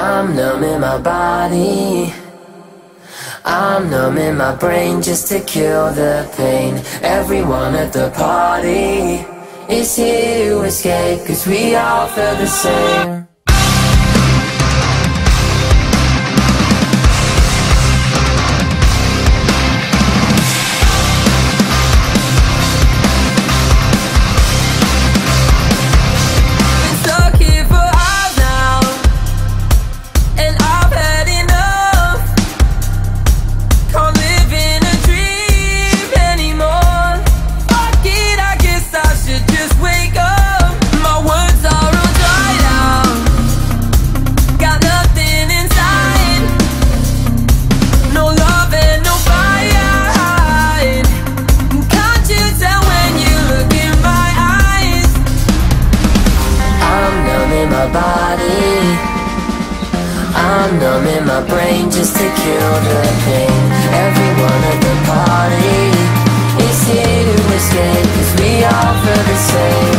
I'm numbing my body. I'm numbing my brain just to kill the pain. Everyone at the party is here to escape, cause we all feel the same. I'm numbing my brain just to kill the pain. Everyone at the party is here to escape, cause we all feel the same.